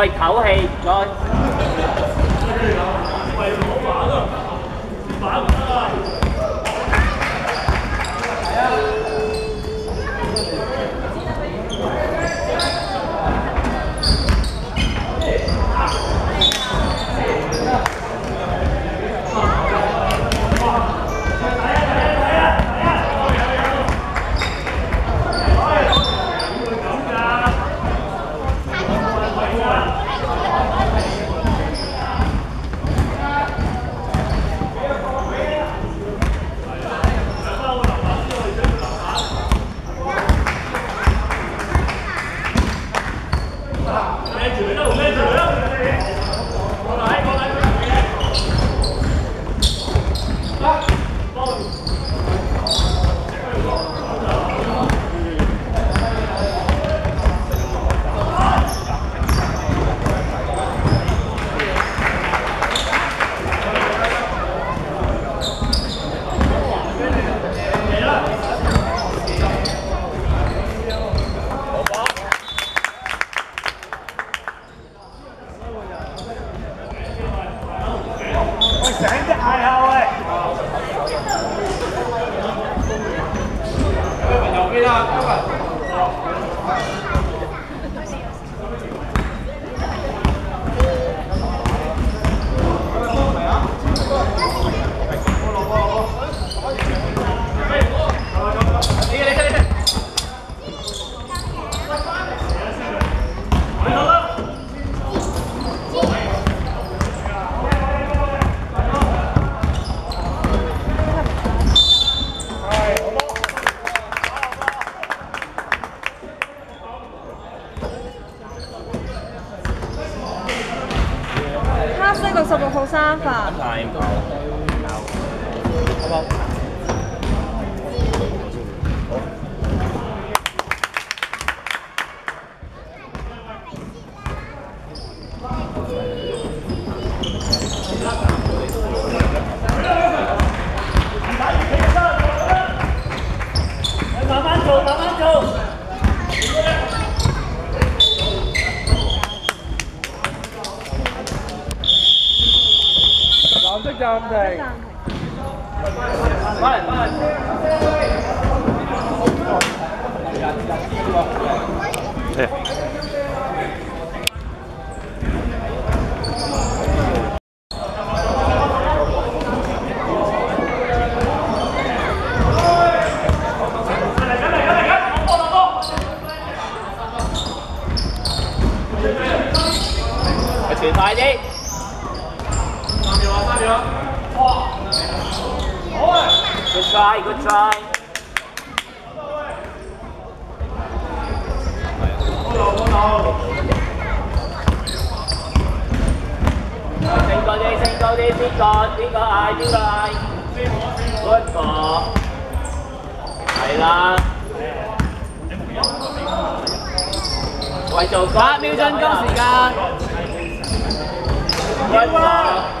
再唞氣再 aprovado. 暂停。翻嚟翻嚟。传快啲！ Good try, good try. 升高啲，升高啲，边个边个嗌边个嗌？Good ball，系啦。喂，做八秒进攻时间。Good ball。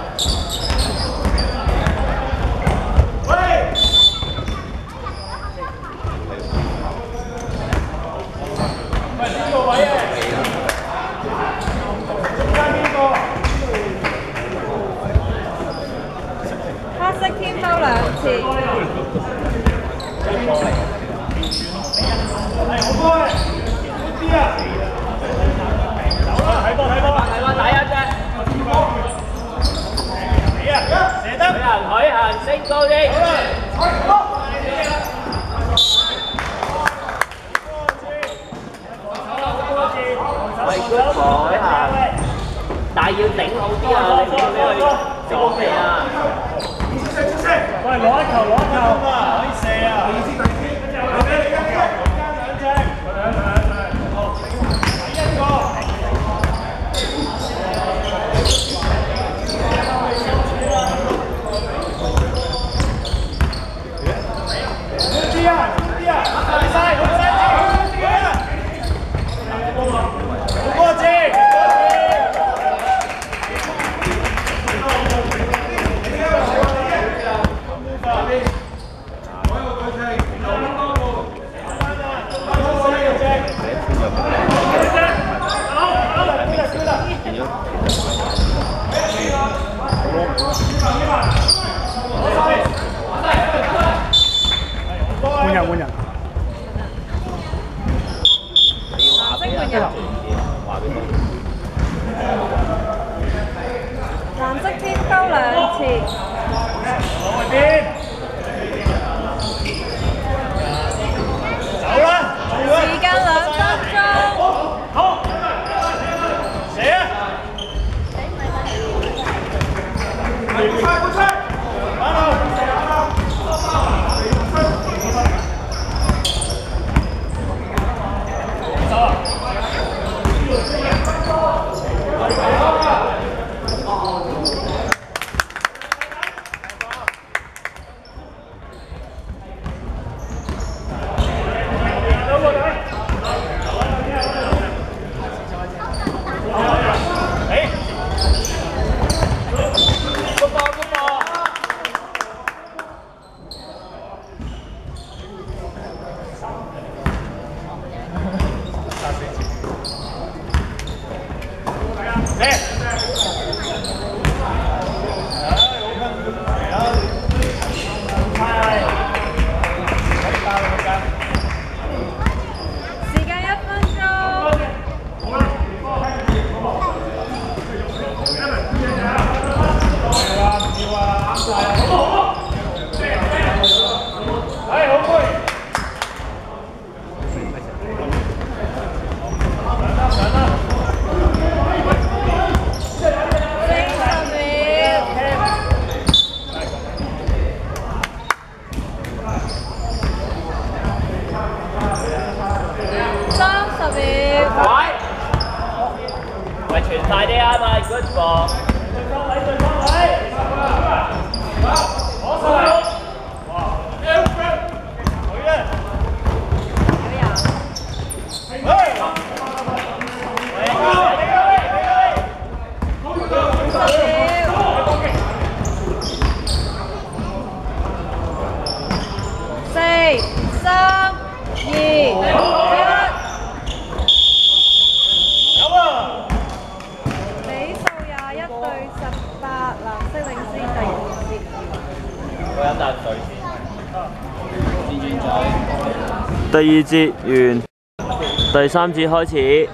tôi đi mày cướp bội hả đại dương tỉnh không chứ ờ chỗ này à lỗi cầu lỗi cầu lỗi xe 人换人，你要话俾人知，话俾佢。蓝色天兜两次，攞去边？走啦，走啦！时间两分钟。好，射啊！快快快！ 第二節完，第三節開始。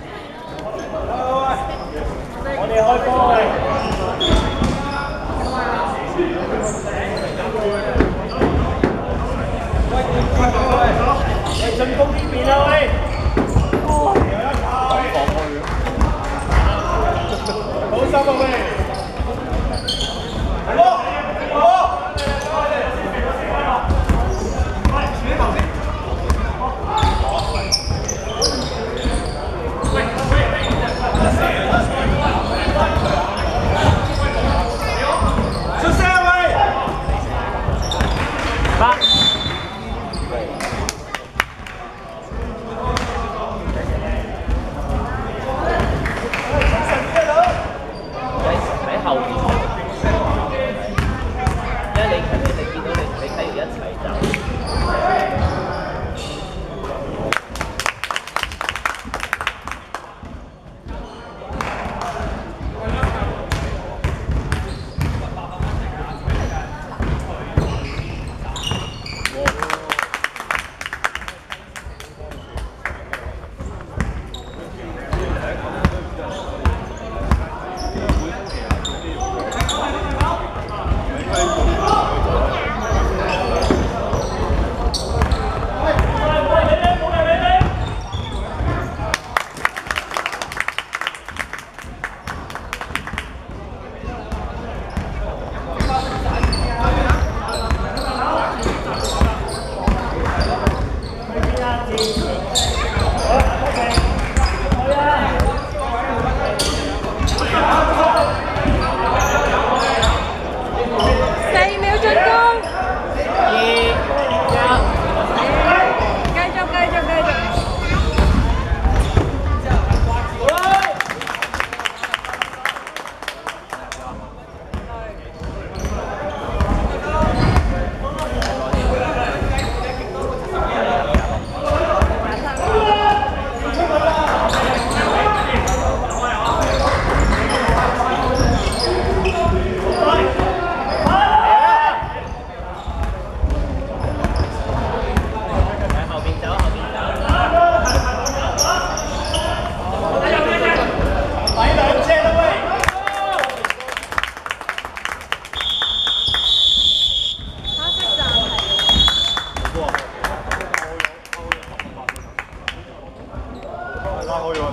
好远！好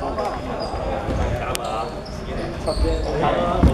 好好，加油！加油！